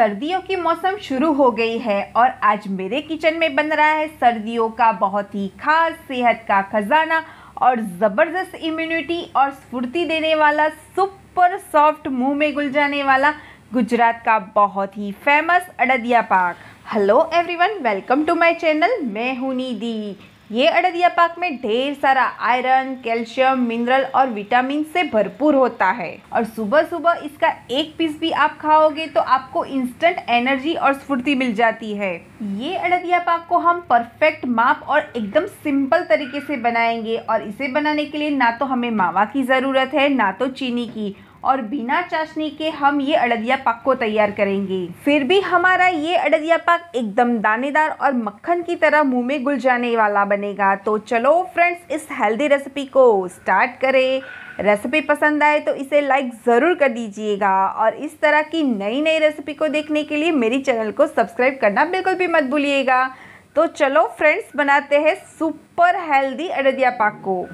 सर्दियों की मौसम शुरू हो गई है और आज मेरे किचन में बन रहा है सर्दियों का बहुत ही खास सेहत का खजाना और ज़बरदस्त इम्यूनिटी और स्फूर्ति देने वाला सुपर सॉफ्ट मुँह में घुल जाने वाला गुजरात का बहुत ही famous adadiya pak. Hello everyone welcome to my channel मैं हूँ निधि ये अड़दिया पाक में ढेर सारा आयरन, कैल्शियम, मिनरल और विटामिन से भरपूर होता है। और सुबह सुबह इसका एक पीस भी आप खाओगे तो आपको इंस्टेंट एनर्जी और स्फूर्ति मिल जाती है। ये अड़दिया पाक को हम परफेक्ट माप और एकदम सिंपल तरीके से बनाएँगे और इसे बनाने के लिए ना तो हमें मावा की ज़रूरत है, ना तो चीनी की। और बिना चाशनी के हम ये अड़दिया पाक को तैयार करेंगे। फिर भी हमारा ये अड़दिया पाक एकदम दानेदार और मक्खन की तरह मुँह में घुल जाने वाला बनेगा। तो चलो फ्रेंड्स इस हेल्दी रेसिपी को स्टार्ट करें। रेसिपी पसंद आए तो इसे लाइक ज़रूर कर दीजिएगा। और इस तरह की नई नई रेसिपी को देखने के लिए मेरी चैनल को सब्सक्राइब करना बिल्कुल भी मत भूलिएगा। तो चलो फ्रेंड्स बनाते हैं सुपर हेल्दी अड़दिया पाक को।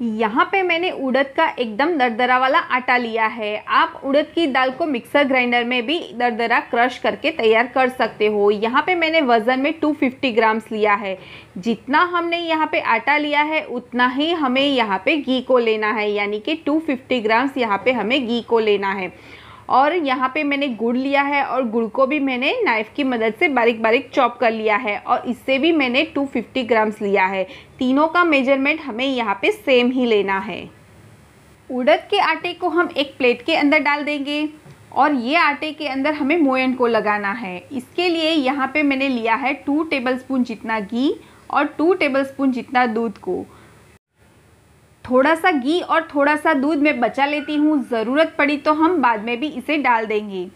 यहाँ पे मैंने उड़द का एकदम दरदरा वाला आटा लिया है। आप उड़द की दाल को मिक्सर ग्राइंडर में भी दरदरा क्रश करके तैयार कर सकते हो। यहाँ पे मैंने वज़न में 250 ग्राम्स लिया है। जितना हमने यहाँ पे आटा लिया है, उतना ही हमें यहाँ पे घी को लेना है। यानी कि 250 ग्राम्स यहाँ पे हमें घी को लेना है। और यहाँ पे मैंने गुड़ लिया है और गुड़ को भी मैंने नाइफ़ की मदद से बारीक बारीक चॉप कर लिया है और इससे भी मैंने 250 ग्राम्स लिया है। तीनों का मेज़रमेंट हमें यहाँ पे सेम ही लेना है। उड़द के आटे को हम एक प्लेट के अंदर डाल देंगे और ये आटे के अंदर हमें मोयन को लगाना है। इसके लिए यहाँ पे मैंने लिया है टू टेबलस्पून जितना घी और टू टेबलस्पून जितना दूध को। थोड़ा सा घी और थोड़ा सा दूध मैं बचा लेती हूँ। ज़रूरत पड़ी तो हम बाद में भी इसे डाल देंगे।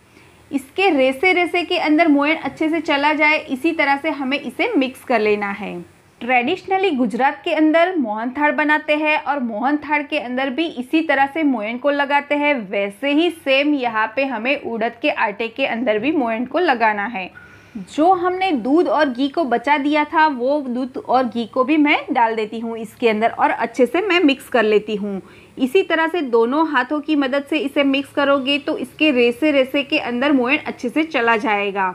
इसके रेसे रेसे के अंदर मोयन अच्छे से चला जाए, इसी तरह से हमें इसे मिक्स कर लेना है। ट्रेडिशनली गुजरात के अंदर मोहन थाड़ बनाते हैं और मोहन थाड़ के अंदर भी इसी तरह से मोयन को लगाते हैं। वैसे ही सेम यहाँ पे हमें उड़द के आटे के अंदर भी मोयन को लगाना है। जो हमने दूध और घी को बचा दिया था, वो दूध और घी को भी मैं डाल देती हूँ इसके अंदर और अच्छे से मैं मिक्स कर लेती हूँ। इसी तरह से दोनों हाथों की मदद से इसे मिक्स करोगे तो इसके रेसे रेसे के अंदर मोयन अच्छे से चला जाएगा।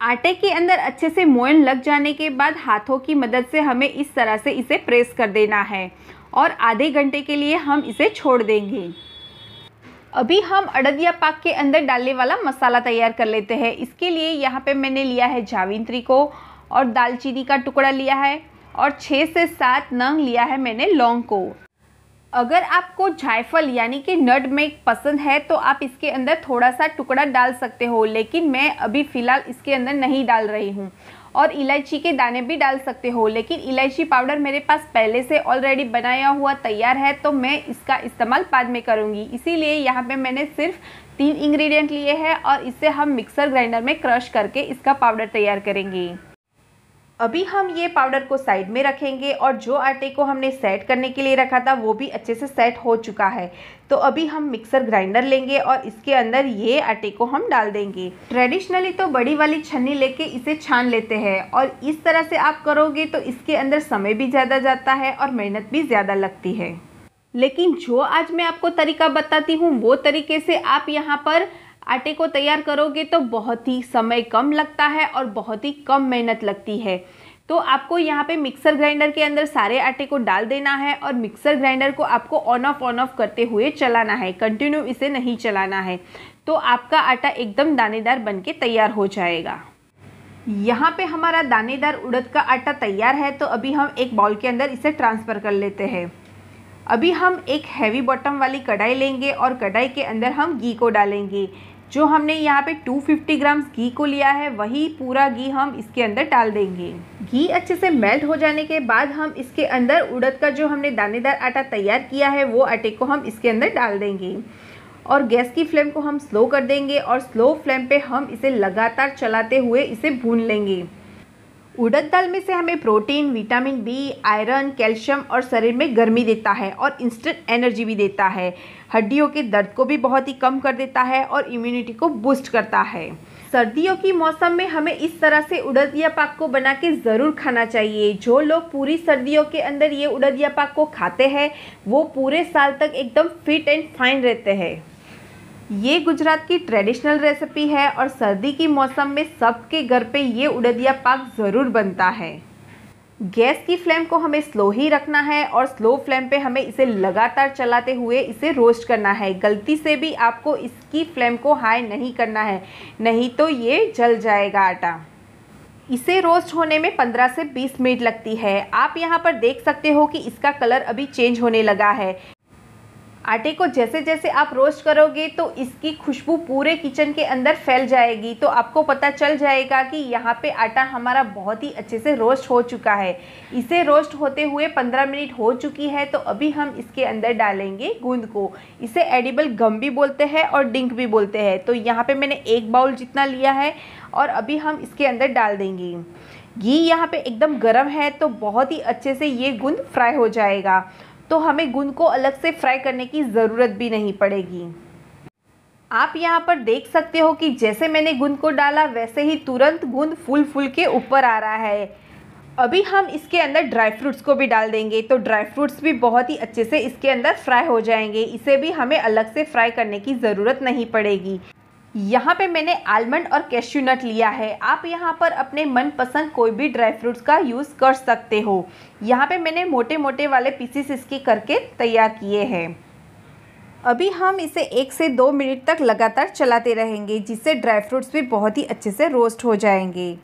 आटे के अंदर अच्छे से मोयन लग जाने के बाद हाथों की मदद से हमें इस तरह से इसे प्रेस कर देना है और आधे घंटे के लिए हम इसे छोड़ देंगे। अभी हम अड़दिया पाक के अंदर डालने वाला मसाला तैयार कर लेते हैं। इसके लिए यहाँ पे मैंने लिया है जावित्री को और दालचीनी का टुकड़ा लिया है और छः से सात नंग लिया है मैंने लौंग को। अगर आपको जायफल यानी कि नट में पसंद है तो आप इसके अंदर थोड़ा सा टुकड़ा डाल सकते हो, लेकिन मैं अभी फ़िलहाल इसके अंदर नहीं डाल रही हूँ। और इलायची के दाने भी डाल सकते हो, लेकिन इलायची पाउडर मेरे पास पहले से ऑलरेडी बनाया हुआ तैयार है तो मैं इसका इस्तेमाल बाद में करूँगी। इसीलिए यहाँ पे मैंने सिर्फ़ तीन इंग्रेडिएंट लिए हैं और इसे हम मिक्सर ग्राइंडर में क्रश करके इसका पाउडर तैयार करेंगे। अभी हम ये पाउडर को साइड में रखेंगे और जो आटे को हमने सेट करने के लिए रखा था, वो भी अच्छे से सेट हो चुका है। तो अभी हम मिक्सर ग्राइंडर लेंगे और इसके अंदर ये आटे को हम डाल देंगे। ट्रेडिशनली तो बड़ी वाली छन्नी लेके इसे छान लेते हैं और इस तरह से आप करोगे तो इसके अंदर समय भी ज़्यादा जाता है और मेहनत भी ज़्यादा लगती है। लेकिन जो आज मैं आपको तरीका बताती हूँ, वो तरीके से आप यहाँ पर आटे को तैयार करोगे तो बहुत ही समय कम लगता है और बहुत ही कम मेहनत लगती है। तो आपको यहाँ पे मिक्सर ग्राइंडर के अंदर सारे आटे को डाल देना है और मिक्सर ग्राइंडर को आपको ऑन ऑफ़ ऑन ऑफ़ करते हुए चलाना है। कंटिन्यू इसे नहीं चलाना है। तो आपका आटा एकदम दानेदार बन के तैयार हो जाएगा। यहाँ पे हमारा दानेदार उड़द का आटा तैयार है तो अभी हम एक बाउल के अंदर इसे ट्रांसफ़र कर लेते हैं। अभी हम एक हैवी बॉटम वाली कढ़ाई लेंगे और कढ़ाई के अंदर हम घी को डालेंगे। जो हमने यहाँ पे 250 ग्राम घी को लिया है, वही पूरा घी हम इसके अंदर डाल देंगे। घी अच्छे से मेल्ट हो जाने के बाद हम इसके अंदर उड़द का जो हमने दानेदार आटा तैयार किया है, वो आटे को हम इसके अंदर डाल देंगे। और गैस की फ्लेम को हम स्लो कर देंगे और स्लो फ्लेम पे हम इसे लगातार चलाते हुए इसे भून लेंगे। उड़द दाल में से हमें protein, vitamin B, iron, calcium और शरीर में गर्मी देता है और इंस्टेंट एनर्जी भी देता है। हड्डियों के दर्द को भी बहुत ही कम कर देता है और इम्यूनिटी को बूस्ट करता है। सर्दियों की मौसम में हमें इस तरह से उड़द या पाक को बना के ज़रूर खाना चाहिए। जो लोग पूरी सर्दियों के अंदर ये उड़द या पाक को खाते हैं, वो पूरे साल तक एकदम फिट एंड फाइन रहते हैं। ये गुजरात की ट्रेडिशनल रेसिपी है और सर्दी की मौसम में सबके घर पे ये उड़दिया पाक ज़रूर बनता है। गैस की फ्लेम को हमें स्लो ही रखना है और स्लो फ्लेम पे हमें इसे लगातार चलाते हुए इसे रोस्ट करना है। गलती से भी आपको इसकी फ्लेम को हाई नहीं करना है, नहीं तो ये जल जाएगा आटा। इसे रोस्ट होने में 15 से 20 मिनट लगती है। आप यहाँ पर देख सकते हो कि इसका कलर अभी चेंज होने लगा है। आटे को जैसे जैसे आप रोस्ट करोगे तो इसकी खुशबू पूरे किचन के अंदर फैल जाएगी। तो आपको पता चल जाएगा कि यहाँ पे आटा हमारा बहुत ही अच्छे से रोस्ट हो चुका है। इसे रोस्ट होते हुए 15 मिनट हो चुकी है तो अभी हम इसके अंदर डालेंगे गूंद को। इसे एडिबल गम भी बोलते हैं और डिंक भी बोलते हैं। तो यहाँ पर मैंने एक बाउल जितना लिया है और अभी हम इसके अंदर डाल देंगे। घी यहाँ पे एकदम गर्म है तो बहुत ही अच्छे से ये गुंद फ्राई हो जाएगा। तो हमें गुंद को अलग से फ्राई करने की ज़रूरत भी नहीं पड़ेगी। आप यहाँ पर देख सकते हो कि जैसे मैंने गुंद को डाला, वैसे ही तुरंत गुंद फूल फूल के ऊपर आ रहा है। अभी हम इसके अंदर ड्राई फ्रूट्स को भी डाल देंगे तो ड्राई फ्रूट्स भी बहुत ही अच्छे से इसके अंदर फ्राई हो जाएँगे। इसे भी हमें अलग से फ्राई करने की ज़रूरत नहीं पड़ेगी। यहाँ पे मैंने आलमंड और कैश्यू नट लिया है। आप यहाँ पर अपने मनपसंद कोई भी ड्राई फ्रूट्स का यूज़ कर सकते हो। यहाँ पे मैंने मोटे मोटे वाले पीसीस इसके करके तैयार किए हैं। अभी हम इसे एक से दो मिनट तक लगातार चलाते रहेंगे, जिससे ड्राई फ्रूट्स भी बहुत ही अच्छे से रोस्ट हो जाएँगे।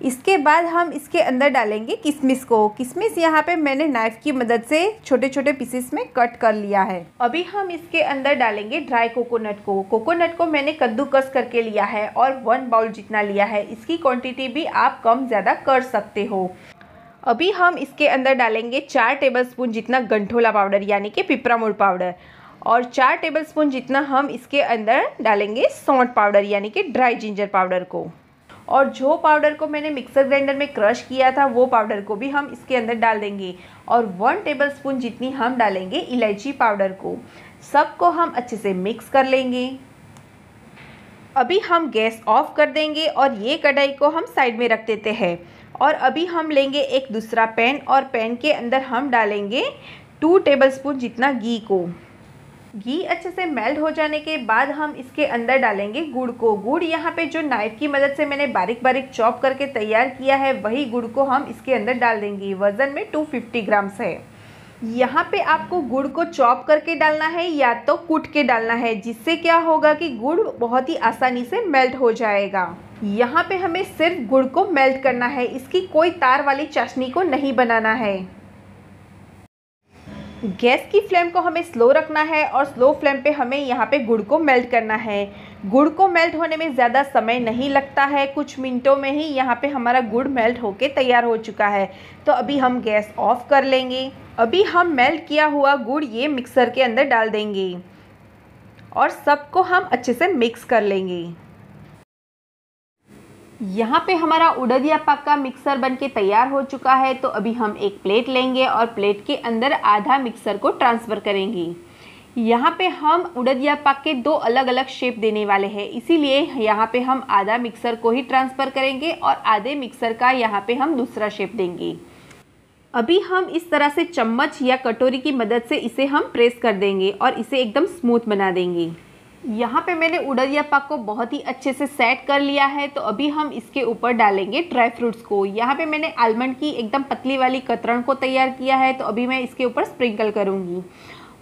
इसके बाद हम इसके अंदर डालेंगे किशमिश को। किशमिश यहाँ पे मैंने नाइफ़ की मदद से छोटे छोटे पीसेस में कट कर लिया है। अभी हम इसके अंदर डालेंगे ड्राई कोकोनट को। कोकोनट को मैंने कद्दूकस करके लिया है और वन बाउल जितना लिया है, इसकी क्वांटिटी भी आप कम ज़्यादा कर सकते हो। अभी हम इसके अंदर डालेंगे चार टेबल स्पून जितना गंठोला पाउडर यानी कि पिपरामुड़ पाउडर और चार टेबल स्पून जितना हम इसके अंदर डालेंगे सौंठ पाउडर यानी कि ड्राई जिंजर पाउडर को। और जो पाउडर को मैंने मिक्सर ग्राइंडर में क्रश किया था, वो पाउडर को भी हम इसके अंदर डाल देंगे। और वन टेबल स्पून जितनी हम डालेंगे इलायची पाउडर को, सबको हम अच्छे से मिक्स कर लेंगे। अभी हम गैस ऑफ़ कर देंगे और ये कढ़ाई को हम साइड में रख देते हैं। और अभी हम लेंगे एक दूसरा पैन और पैन के अंदर हम डालेंगे टू टेबल स्पून जितना घी को। घी अच्छे से मेल्ट हो जाने के बाद हम इसके अंदर डालेंगे गुड़ को। गुड़ यहाँ पे जो नाइफ की मदद से मैंने बारीक बारीक चॉप करके तैयार किया है, वही गुड़ को हम इसके अंदर डाल देंगे। वज़न में 250 ग्राम्स है। यहाँ पे आपको गुड़ को चॉप करके डालना है या तो कूट के डालना है, जिससे क्या होगा कि गुड़ बहुत ही आसानी से मेल्ट हो जाएगा। यहाँ पे हमें सिर्फ़ गुड़ को मेल्ट करना है, इसकी कोई तार वाली चाशनी को नहीं बनाना है। गैस की फ्लेम को हमें स्लो रखना है और स्लो फ्लेम पे हमें यहाँ पे गुड़ को मेल्ट करना है। गुड़ को मेल्ट होने में ज़्यादा समय नहीं लगता है। कुछ मिनटों में ही यहाँ पे हमारा गुड़ मेल्ट होके तैयार हो चुका है। तो अभी हम गैस ऑफ़ कर लेंगे। अभी हम मेल्ट किया हुआ गुड़ ये मिक्सर के अंदर डाल देंगे और सबको हम अच्छे से मिक्स कर लेंगे। यहाँ पे हमारा उड़दिया पाक का मिक्सर बन के तैयार हो चुका है तो अभी हम एक प्लेट लेंगे और प्लेट के अंदर आधा मिक्सर को ट्रांसफ़र करेंगे। यहाँ पे हम उड़दिया पाक के दो अलग अलग शेप देने वाले हैं, इसीलिए यहाँ पे हम आधा मिक्सर को ही ट्रांसफ़र करेंगे और आधे मिक्सर का यहाँ पे हम दूसरा शेप देंगे। अभी हम इस तरह से चम्मच या कटोरी की मदद से इसे हम प्रेस कर देंगे और इसे एकदम स्मूथ बना देंगे। यहाँ पे मैंने उड़दिया पाक को बहुत ही अच्छे से सेट कर लिया है तो अभी हम इसके ऊपर डालेंगे ड्राई फ्रूट्स को। यहाँ पे मैंने आलमंड की एकदम पतली वाली कतरण को तैयार किया है तो अभी मैं इसके ऊपर स्प्रिंकल करूँगी।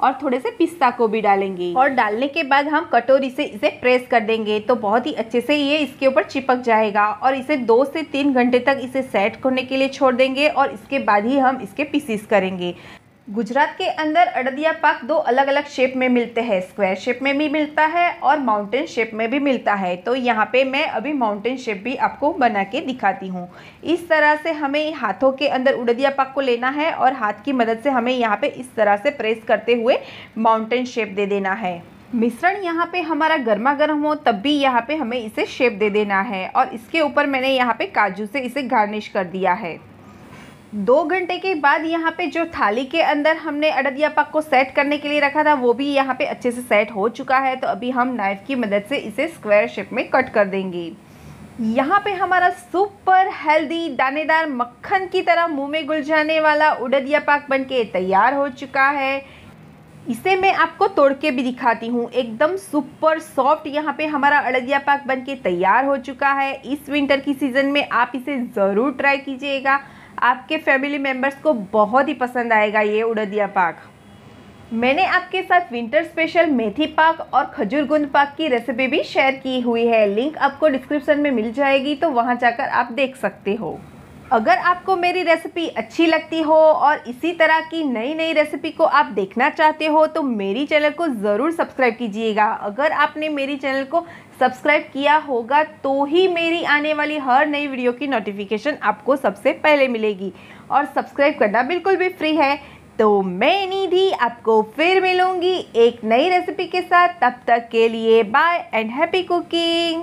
और थोड़े से पिस्ता को भी डालेंगे। और डालने के बाद हम कटोरी से इसे प्रेस कर देंगे तो बहुत ही अच्छे से ये इसके ऊपर चिपक जाएगा। और इसे दो से तीन घंटे तक इसे सेट करने के लिए छोड़ देंगे, और इसके बाद ही हम इसके पीसीस करेंगे। गुजरात के अंदर अड़दिया पाक दो अलग अलग शेप में मिलते हैं। स्क्वायर शेप में भी मिलता है और माउंटेन शेप में भी मिलता है। तो यहाँ पे मैं अभी माउंटेन शेप भी आपको बना के दिखाती हूँ। इस तरह से हमें हाथों के अंदर उड़दिया पाक को लेना है और हाथ की मदद से हमें यहाँ पे इस तरह से प्रेस करते हुए माउंटेन शेप दे देना है। मिश्रण यहाँ पे हमारा गर्मा गर्म हो, तब भी यहाँ पे हमें इसे शेप दे देना है और इसके ऊपर मैंने यहाँ पे काजू से इसे गार्निश कर दिया है। दो घंटे के बाद यहाँ पे जो थाली के अंदर हमने अड़दिया पाक को सेट करने के लिए रखा था, वो भी यहाँ पे अच्छे से सेट हो चुका है। तो अभी हम नाइफ़ की मदद से इसे स्क्वायर शेप में कट कर देंगे। यहाँ पे हमारा सुपर हेल्दी दानेदार मक्खन की तरह मुँह में घुल जाने वाला उड़दिया पाक बनके तैयार हो चुका है। इसे मैं आपको तोड़ के भी दिखाती हूँ। एकदम सुपर सॉफ्ट यहाँ पे हमारा अड़दिया पाक बन के तैयार हो चुका है। इस विंटर की सीज़न में आप इसे ज़रूर ट्राई कीजिएगा। आपके फैमिली मेंबर्स को बहुत ही पसंद आएगा ये उड़दिया पाक। मैंने आपके साथ विंटर स्पेशल मेथी पाक और खजूर गुंद पाक की रेसिपी भी शेयर की हुई है। लिंक आपको डिस्क्रिप्शन में मिल जाएगी तो वहाँ जाकर आप देख सकते हो। अगर आपको मेरी रेसिपी अच्छी लगती हो और इसी तरह की नई नई रेसिपी को आप देखना चाहते हो तो मेरी चैनल को ज़रूर सब्सक्राइब कीजिएगा। अगर आपने मेरी चैनल को सब्सक्राइब किया होगा तो ही मेरी आने वाली हर नई वीडियो की नोटिफिकेशन आपको सबसे पहले मिलेगी। और सब्सक्राइब करना बिल्कुल भी फ्री है। तो मैं निधि आपको फिर मिलूँगी एक नई रेसिपी के साथ। तब तक के लिए बाय एंड हैप्पी कुकिंग